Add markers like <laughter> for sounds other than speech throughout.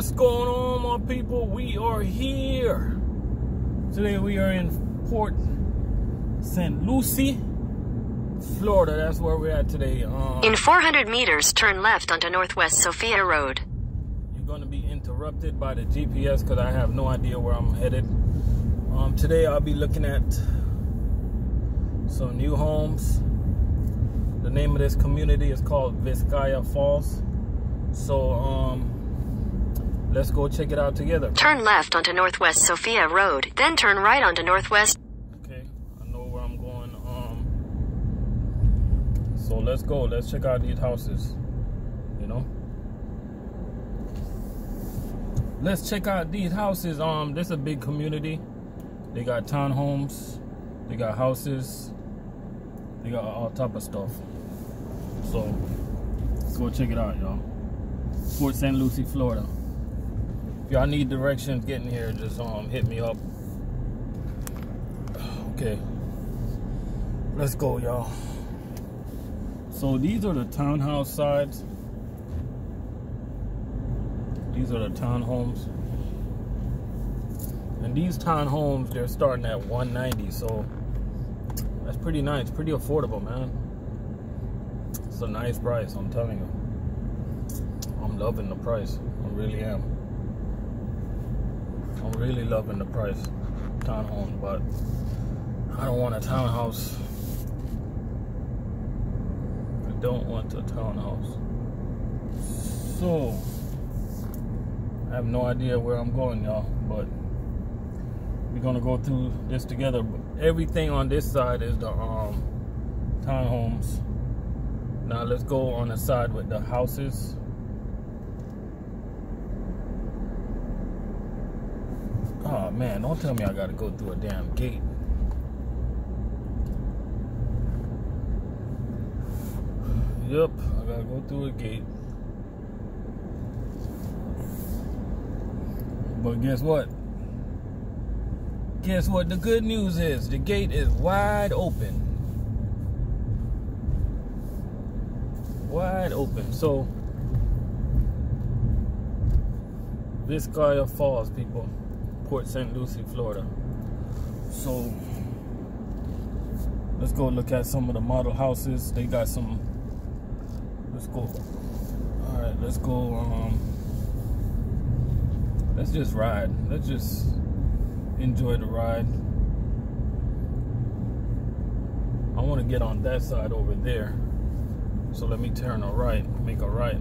What's going on, my people? We are here. Today we are in Port St. Lucie, Florida. That's where we're at today. Um, In 400 meters, turn left onto Northwest Sophia Road. you're going to be interrupted by the GPS because I have no idea where I'm headed. Um, today I'll be looking at some new homes. The name of this community is called Vizcaya Falls. So um, let's go check it out together. Turn left onto Northwest Sophia Road, then turn right onto Northwest. Okay, I know where I'm going. Um, so let's go. Let's check out these houses. You know, let's check out these houses. Um, this is a big community. They got townhomes. They got houses. They got all type of stuff. So let's go check it out, y'all. Port St. Lucie, Florida. Y'all need directions getting here, just um hit me up. <sighs> Okay. Let's go, y'all. So these are the townhouse sides. These are the townhomes. And these townhomes, they're starting at 190, so that's pretty nice, pretty affordable, man. It's a nice price, I'm telling you. I'm loving the price. I really am. I'm really loving the price. Townhome, but I don't want a townhouse. I don't want a townhouse. So, I have no idea where I'm going, y'all, but we're gonna go through this together. Everything on this side is the um townhomes. Now let's go on the side with the houses. Oh man, don't tell me I gotta go through a damn gate. Yep, I gotta go through a gate. But guess what? Guess what? The good news is the gate is wide open. Wide open. So, Vizcaya Falls, people. Port St. Lucie, Florida. So, let's go look at some of the model houses. They got some. Let's go. All right, let's go. Um, let's just ride. Let's just enjoy the ride. I want to get on that side over there. So let me turn a right, make a right.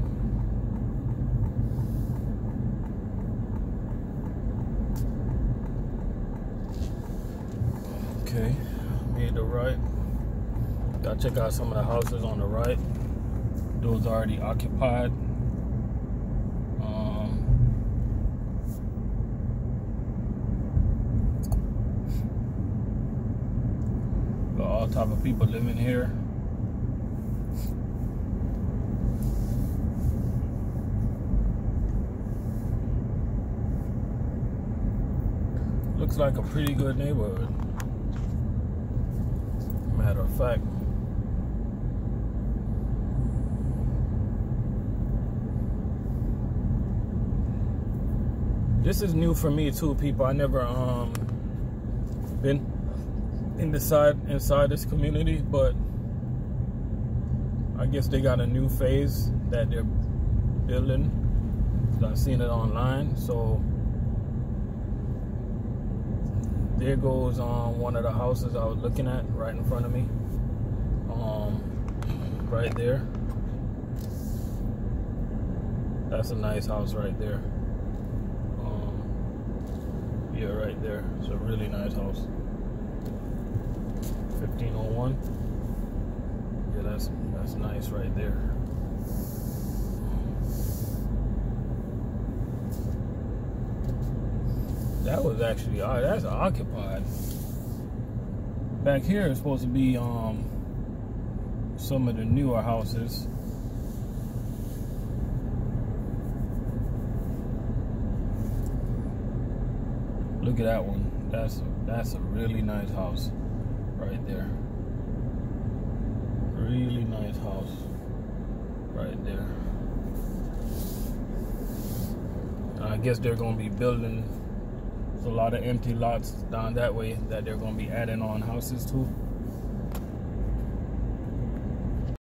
Okay, made the right. Gotta check out some of the houses on the right. Those already occupied. Um, got all type of people living here. Looks like a pretty good neighborhood. Matter of fact. This is new for me too, people. I never um been in the side inside this community, but I guess they got a new phase that they're building. I've seen it online, so there goes um, one of the houses I was looking at right in front of me. Um, right there. That's a nice house right there. Um, yeah, right there. It's a really nice house. 1501. Yeah, that's that's nice right there. That was actually uh, that's occupied. Back here is supposed to be um some of the newer houses. Look at that one. That's that's a really nice house right there. Really nice house right there. I guess they're gonna be building. There's a lot of empty lots down that way that they're gonna be adding on houses to.